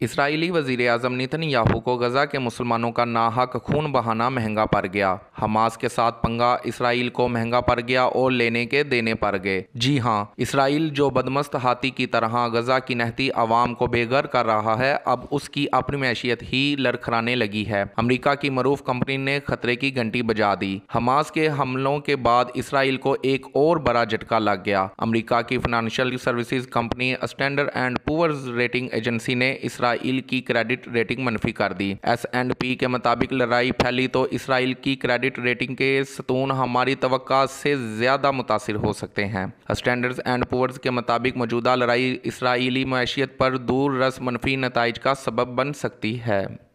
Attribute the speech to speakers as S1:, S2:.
S1: Israeli वज़ीर अजम नितन Yahoo को गजा के मुसलमानों का नाहक खून बहाना महँगा पड़ गया। हमास के साथ पंगा इसराइल को महँगा पड़ गया और लेने के देने पड़ गए। जी हाँ इसराइल जो बदमस्त हाथी की तरह गजा की नहती आवाम को बेघर कर रहा है, अब उसकी अपनी मैशियत ही लड़खड़ाने लगी है। अमरीका की मरूफ कंपनी ने खतरे की घंटी बजा दी। हमास के हमलों के बाद इसराइल को एक और बड़ा झटका लग गया। अमरीका की financial services company Standard and Poor's rating agency ने इसराइल इसराइल की क्रेडिट रेटिंग मनफी कर दी। एस एंड पी के मुताबिक लड़ाई फैली तो इसराइल की क्रेडिट रेटिंग के सतून हमारी तो से ज़्यादा मुतासर हो सकते हैं। स्टैंडर्ड्स एंड पुअर्स के मुताबिक मौजूदा लड़ाई इसराइली मैशियत पर दूर रस मनफी नतज का सबब बन सकती है।